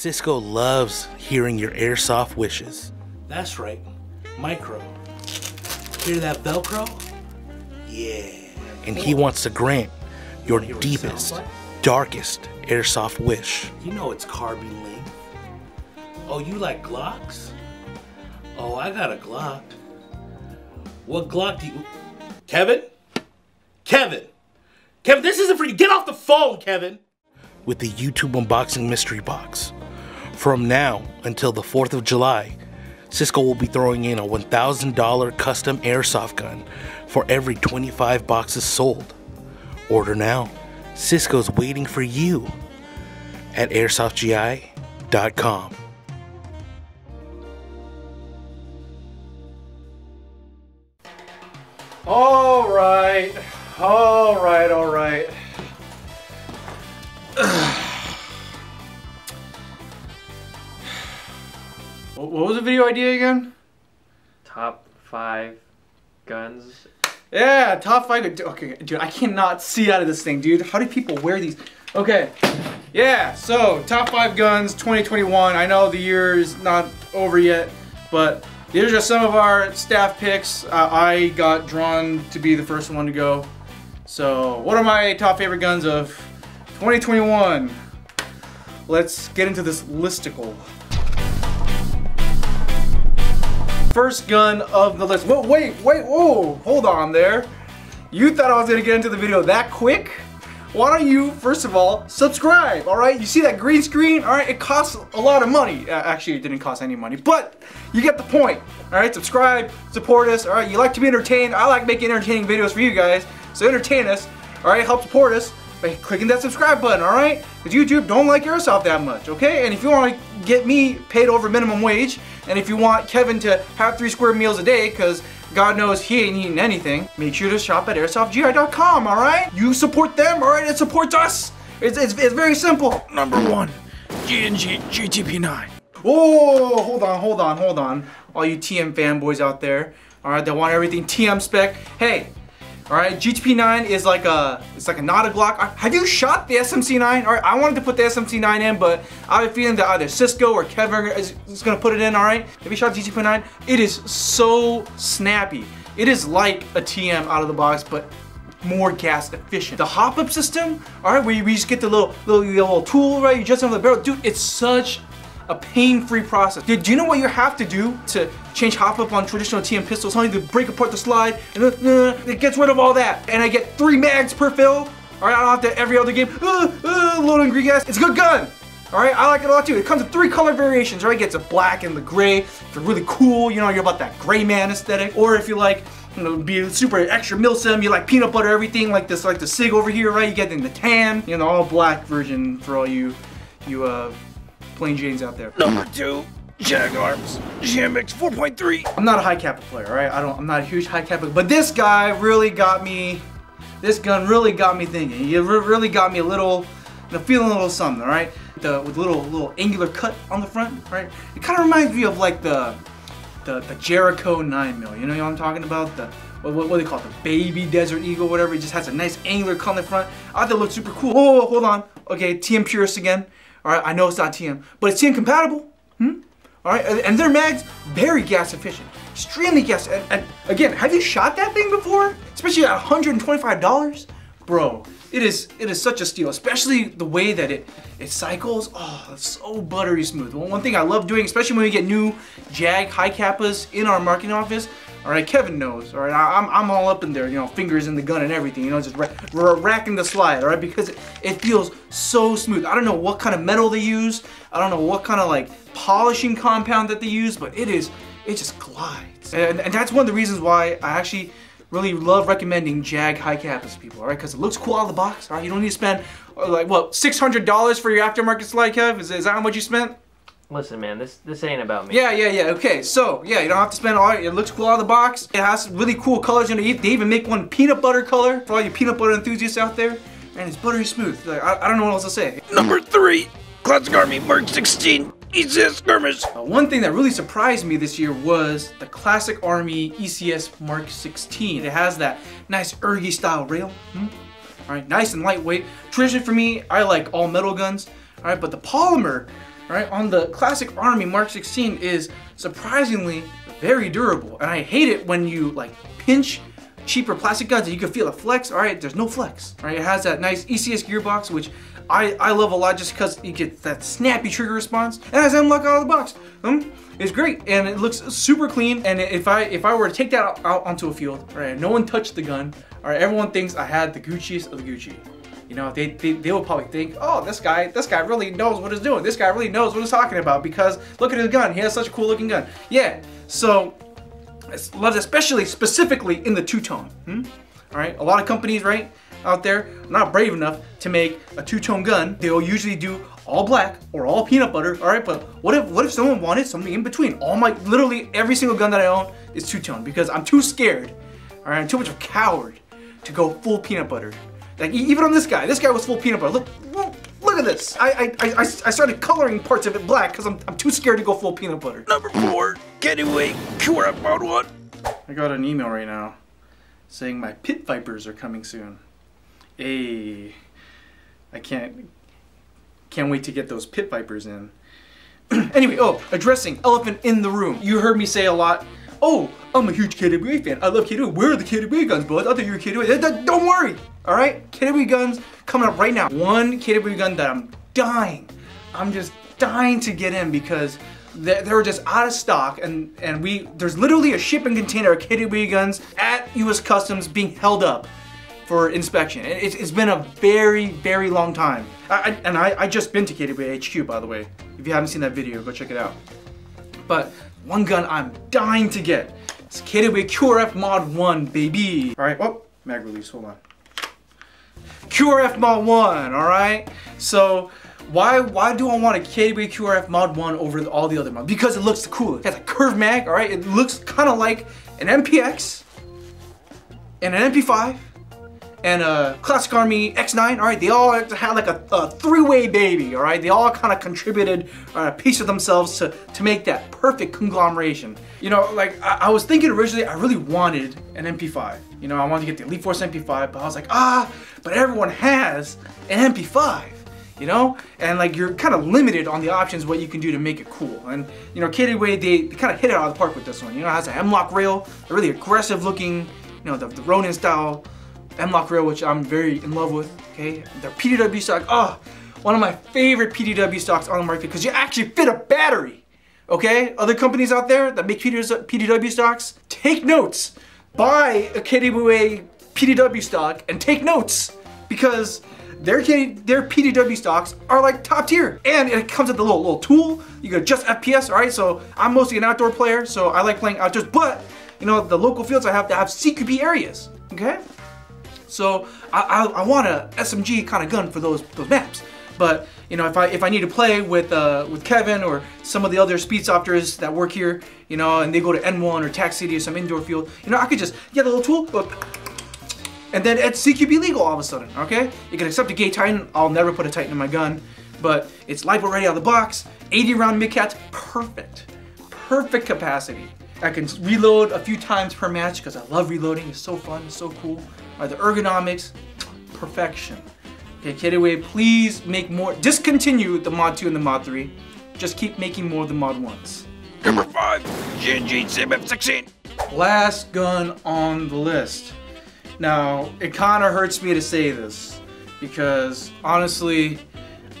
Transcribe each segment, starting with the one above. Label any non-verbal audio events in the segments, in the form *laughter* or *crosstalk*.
Cisco loves hearing your airsoft wishes. That's right, micro. Hear that Velcro? Yeah. And he wants to grant your it deepest, like? darkest airsoft wish. You know it's carbine length. Oh, you like Glocks? Oh, I got a Glock. What Glock do you. Kevin? Kevin! Kevin, this isn't for you. Get off the phone, Kevin! with the YouTube Unboxing Mystery Box. From now until the 4th of July, Cisco will be throwing in a $1,000 custom airsoft gun for every 25 boxes sold. Order now. Cisco's waiting for you at airsoftgi.com. All right, all right, all right. What was the video idea again? Top five guns. Yeah, top five. Okay, dude, I cannot see out of this thing, dude. How do people wear these? Okay, yeah. So top five guns 2021. I know the year is not over yet, but these are just some of our staff picks. Uh, I got drawn to be the first one to go. So what are my top favorite guns of 2021? Let's get into this listicle. First gun of the list. Whoa, wait, wait, whoa, hold on there. You thought I was gonna get into the video that quick? Why don't you, first of all, subscribe, all right? You see that green screen? All right, it costs a lot of money. Uh, actually, it didn't cost any money, but you get the point, all right? Subscribe, support us, all right? You like to be entertained. I like making entertaining videos for you guys, so entertain us, all right? Help support us by clicking that subscribe button, all right? Because YouTube don't like Airsoft that much, okay? And if you want to get me paid over minimum wage, and if you want Kevin to have three square meals a day, because God knows he ain't eating anything, make sure to shop at airsoftgi.com, all right? You support them, all right? It supports us. It's, it's, it's very simple. Number one, G&G GTP9. Oh, hold on, hold on, hold on. All you TM fanboys out there, all right, that want everything TM spec. Hey, all right, GTP9 is like a, it's like a not a Glock. Uh, Have you shot the SMC9? All right, I wanted to put the SMC9 in, but I have a feeling that either Cisco or Kevin is, is gonna put it in, all right? Have you shot GTP9? It is so snappy. It is like a TM out of the box, but more gas efficient. The hop up system, all right, where you, just get the little, little, little tool, right? You just have the barrel. Dude, it's such a pain-free process. Do you know what you have to do to change hop up on traditional TM pistols? Only to break apart the slide, and uh, uh, it gets rid of all that. And I get three mags per fill. All right, I don't have to every other game, uh, uh, loading green gas. It's a good gun. All right, I like it a lot too. It comes in three color variations, right? It gets a black and the gray. If you're really cool, you know, you're about that gray man aesthetic. Or if you like, you know, be super extra milsim, you like peanut butter everything, like this, like the SIG over here, right? You get in the tan, you know, all black version for all you, you, uh, plain Janes out there. Number two, Jag Arms GMX 4.3. I'm not a Hi-Capa player, all right? I don't, I'm not a huge Hi-Capa, but this guy really got me, this gun really got me thinking. It really got me a little, you know, feeling a little something, all right? The, with a little, little angular cut on the front, right? It kind of reminds me of like the, the, the Jericho 9 mil. You know what I'm talking about? The what, what, what do they call it? The baby Desert Eagle, whatever. It just has a nice angular cut on the front. I thought it looked super cool. Oh, hold on. Okay, TM Purist again. All right, I know it's not TM, but it's TM compatible. Hmm? All right, and- their mags very gas efficient, extremely gas. And, and again, have you shot that thing before? Especially at 125 dollars, bro. It is it is such a steal, especially the way that it it cycles. Oh, it's so buttery smooth. One one thing I love doing, especially when we get new Jag Hi-Capas in our marketing office. All right, Kevin knows. All right, I'm, I'm all up in there, you know, fingers in the gun and everything, you know, just ra- ra- racking the slide. All right, because it, it feels so smooth. I don't know what kind of metal they use. I don't know what kind of like polishing compound that they use, but it is it just glides. And, and that's one of the reasons why I actually really love recommending Jag Hi-Capas to people, all right? Because it looks cool out of the box, all right? You don't need to spend uh, like what six hundred dollars for your aftermarket slide, Kev? Is, is that how much you spent? Listen, man, this this ain't about me. Yeah, yeah, yeah. Okay, so yeah, you don't have to spend all. It looks cool out of the box. It has really cool colors. You know, they even make one peanut butter color for all you peanut butter enthusiasts out there, and it's buttery smooth. Like I, I don't know what else to say. Number three, Classic Army Mark 16 ECS Skirmish. Uh, one thing that really surprised me this year was the Classic Army ECS Mark 16. It has that nice URG-I style rail. Hmm? All right, nice and lightweight. Traditionally for me, I like all metal guns. All right, but the polymer right, on the classic Army Mark 16 is surprisingly very durable. And I hate it when you like pinch cheaper plastic guns and you can feel a flex. All right, there's no flex. All right, it has that nice ECS gearbox, which I, I love a lot just because you get that snappy trigger response. And it has M-LOK out of the box. Um, it's great and it looks super clean. And if I if I were to take that out, out onto a field, right, no one touched the gun. All right, everyone thinks I had the Gucci's of the Gucci. You know, they, they, they will probably think, oh, this guy, this guy really knows what he's doing. This guy really knows what he's talking about because look at his gun. He has such a cool looking gun. Yeah, so especially specifically in the two-tone. Hmm? All right, a lot of companies, right, out there not brave enough to make a two-tone gun. They'll usually do all black or all peanut butter. All right, but what if what if someone wanted something in between? All my literally every single gun that I own is two-tone because I'm too scared. All right, I'm too much of a coward to go full peanut butter. Like even on this guy, this guy was full peanut butter. Look, look, look at this. I, I, I, I started coloring parts of it black because I'm, I'm too scared to go full peanut butter. Number four, Kennewick QRF Mod 1. I got an email right now saying my pit vipers are coming soon. Hey, I can't, can't wait to get those pit vipers in. *clears throat* anyway, oh, addressing elephant in the room. You heard me say a lot oh, I'm a huge KWA fan. I love KWA. Where are the KWA guns, bud? I thought you were KWA. Don't worry, all right? KWA guns coming up right now. One KWA gun that I'm dying. I'm just dying to get in because they, they were just out of stock and, and we there's literally a shipping container of KWA guns at US Customs being held up for inspection. It's, it's been a very, very long time. I, I, and I, I just been to KWA HQ, by the way. If you haven't seen that video, go check it out. But one gun I'm dying to get. It's KWA QRF Mod 1, baby. All right, oh, mag release, hold on. QRF Mod 1, all right? So, why why do I want a KWA QRF Mod 1 over the, all the other mods? Because it looks cool. It has a curved mag, all right? It looks kind of like an MPX and an MP5 and a Classic Army X9, all right, they all had like a, a three-way baby, all right? They all kind of contributed a piece of themselves to, to make that perfect conglomeration. You know, like, I, I, was thinking originally I really wanted an MP5. You know, I wanted to get the Elite Force MP5, but I was like, ah, but everyone has an MP5 you know? And like you're kind of limited on the options what you can do to make it cool. And you know, KWA, they, they kind of hit it out of the park with this one. You know, it has a M-LOK rail, a really aggressive looking, you know, the, the Ronin style M-LOK rail, which I'm very in love with, okay? The PDW stock, oh, one of my favorite PDW stocks on the market because you actually fit a battery, okay? Other companies out there that make PDW stocks, take notes. Buy a KWA PDW stock and take notes because their, their PDW stocks are like top tier. And it comes with a little, little tool. You can adjust FPS, all right? So I'm mostly an outdoor player, so I like playing outdoors, but you know, the local fields I have to have CQB areas, okay? So I, I, I want a SMG kind of gun for those those maps. But you know, if I if I need to play with uh, with Kevin or some of the other Speedsofters that work here, you know, and they go to N1 or Tac City or some indoor field, you know, I could just get a little tool, and then it's CQB legal all of a sudden. Okay, you can accept a Gate Titan. I'll never put a Titan in my gun, but it's LiPo ready out of the box. 80 round midcaps, perfect, perfect capacity. I can reload a few times per match because I love reloading. It's so fun, it's so cool. Right, the ergonomics, perfection. Okay, KWA, please make more. Discontinue the Mod 2 and the Mod 3. Just keep making more of the Mod 1s. Number 5, GNG CMF16. Last gun on the list. Now, it kind of hurts me to say this because honestly,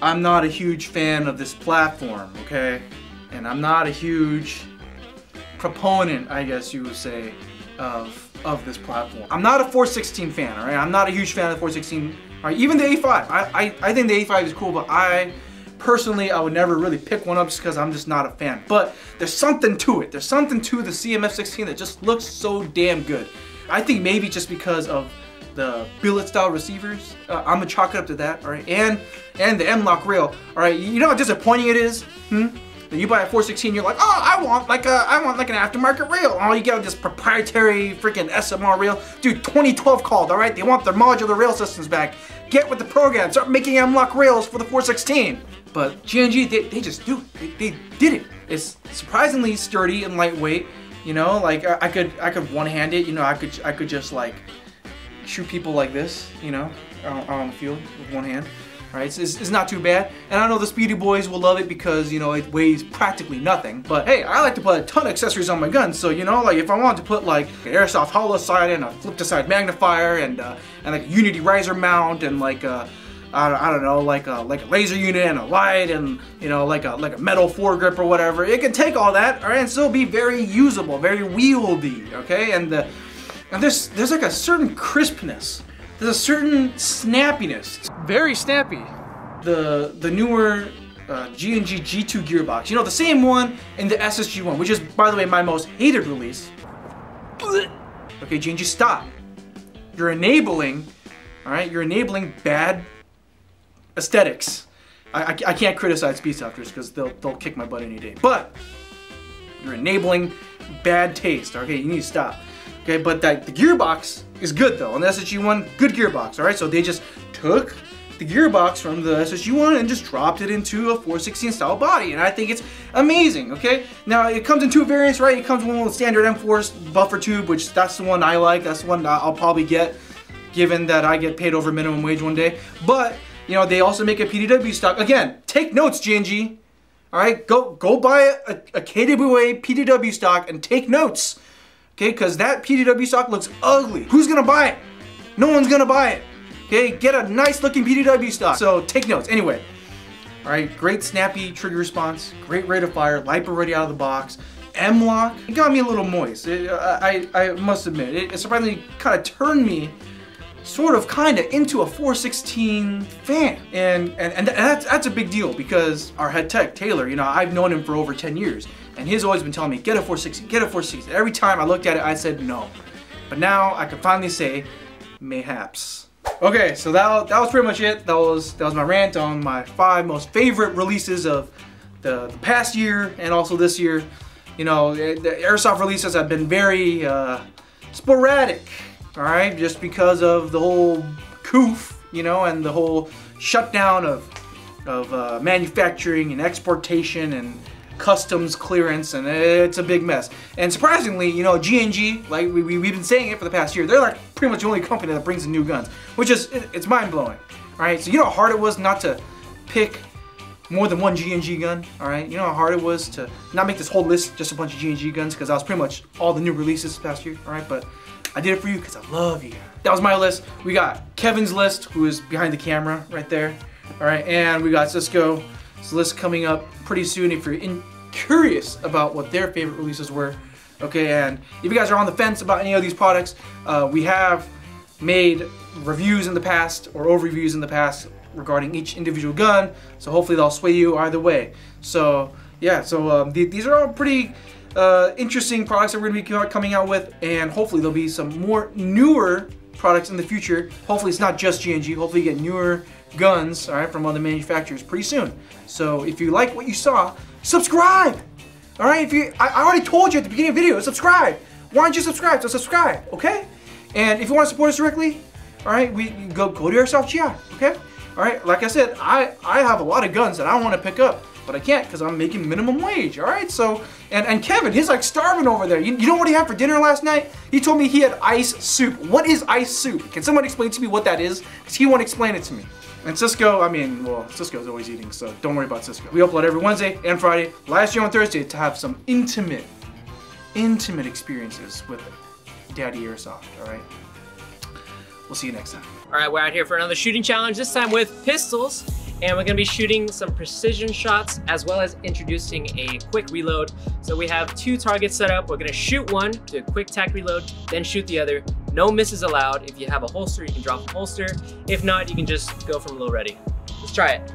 I'm not a huge fan of this platform, okay? And I'm not a huge proponent, I guess you would say, of of this platform. I'm not a 416 fan, all right? I'm not a huge fan of the 416. All right, even the A5. I, I, I think the A5 is cool, but I personally, I would never really pick one up just because I'm just not a fan. But there's something to it. There's something to the CMF16 that just looks so damn good. I think maybe just because of the billet style receivers. Uh, I'm gonna chalk it up to that, all right? And and the M-LOK rail, all right? You know how disappointing it is, hmm? You buy a 416, you're like, oh, I want like a, I want like an aftermarket rail. Oh, you get this proprietary freaking SMR rail. Dude, 2012 called, all right? They want their modular rail systems back. Get with the program. Start making M-LOK rails for the 416. But GNG, they, they just do. They, they did it. It's surprisingly sturdy and lightweight. You know, like I, I could I could one hand it. You know, I could I could just like shoot people like this. You know, on, on the field with one hand. Right, it's, it's, not too bad. And I know the Speedy Boys will love it because, you know, it weighs practically nothing. But hey, I like to put a ton of accessories on my gun. So, you know, like if I wanted to put like an airsoft holo sight and a flip to side magnifier and, uh, and like a unity riser mount and like a, I, I don't know, like a like a laser unit and a light and you know like a like a metal foregrip or whatever. It can take all that, all right, and still be very usable, very wieldy, okay? And the and there's there's like a certain crispness, there's a certain snappiness, very snappy. The the newer uh, G&G G2 gearbox, you know the same one in the SSG1, which is by the way my most hated release. Okay, G&G, stop. You're enabling, all right, you're enabling bad aesthetics. I, I, I can't criticize Speedsofters because they'll, they'll kick my butt any day. But you're enabling bad taste. Okay, you need to stop. Okay, but that the gearbox is good though. On the SSG1, good gearbox. All right, so they just took the gearbox from the SSG1 and just dropped it into a 416 style body, and I think it's amazing. Okay, now it comes in two variants, right? It comes with standard M4 buffer tube, which that's the one I like. That's the one I'll probably get, given that I get paid over minimum wage one day. But you know, they also make a PDW stock. Again, take notes, G&G. All right, go go buy a, a KWA PDW stock and take notes. Okay, because that PDW stock looks ugly. Who's gonna buy it? No one's gonna buy it. Okay, get a nice looking PDW stock. So take notes. Anyway, all right, great snappy trigger response, great rate of fire, LiPo ready out of the box. M-LOK, it got me a little moist. It, uh, I, I must admit, it, it surprisingly kind of turned me sort of kind of into a 416 fan. And, and, and that's, that's a big deal because our head tech, Taylor, you know, I've known him for over 10 years and he's always been telling me, get a 460, get a 460. Every time I looked at it, I said no. But now I can finally say, mayhaps. Okay, so that, that was pretty much it. That was, that was my rant on my five most favorite releases of the, the past year and also this year. You know, the airsoft releases have been very uh, sporadic all right, just because of the whole coof, you know, and the whole shutdown of of uh, manufacturing and exportation and customs clearance, and it's a big mess. And surprisingly, you know, G&G, like we, we, have been saying it for the past year, they're like pretty much the only company that brings in new guns, which is, it, it's mind-blowing, all right? So you know how hard it was not to pick more than one G&G gun, all right? You know how hard it was to not make this whole list just a bunch of G&G guns, because that was pretty much all the new releases this past year, all right? But I did it for you because I love you. That was my list. We got Kevin's list, who is behind the camera right there. All right, and we got Cisco's list coming up pretty soon if you're curious about what their favorite releases were. Okay, and if you guys are on the fence about any of these products, uh, we have made reviews in the past or overviews in the past regarding each individual gun, so hopefully they'll sway you either way. So yeah, so um, th these are all pretty uh, interesting products that we're going to be coming out with, and hopefully there'll be some more newer products in the future. Hopefully it's not just G&G. Hopefully you get newer guns, all right, from other manufacturers pretty soon. So if you like what you saw, subscribe. All right, if you, I, I already told you at the beginning of the video, subscribe. Why don't you subscribe? So subscribe, okay? And if you want to support us directly, all right, we go go to Airsoft GI, okay? All right, like I said, I I have a lot of guns that I want to pick up but I can't because I'm making minimum wage, all right? So, and, and Kevin, he's like starving over there. You, you know what he had for dinner last night? He told me he had ice soup. What is ice soup? Can someone explain to me what that is? Because he won't explain it to me. And Cisco, I mean, well, Cisco's always eating, so don't worry about Cisco. We upload every Wednesday and Friday, Last year on Thursday to have some intimate, intimate experiences with Daddy Airsoft, all right? We'll see you next time. All right, we're out here for another shooting challenge, this time with pistols and we're gonna be shooting some precision shots as well as introducing a quick reload. So we have two targets set up. We're gonna shoot one, do a quick tac reload, then shoot the other. No misses allowed. If you have a holster, you can drop a holster. If not, you can just go from low ready. Let's try it.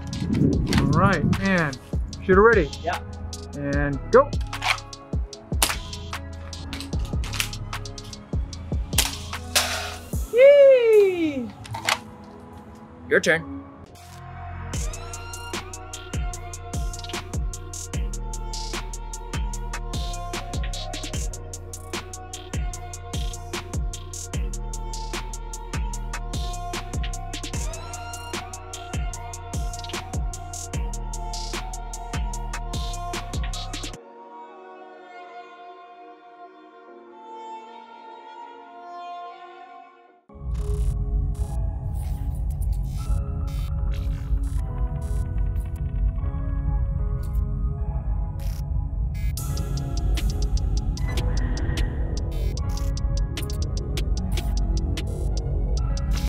All right, and shooter ready. Yeah. And go. Yee! Your turn.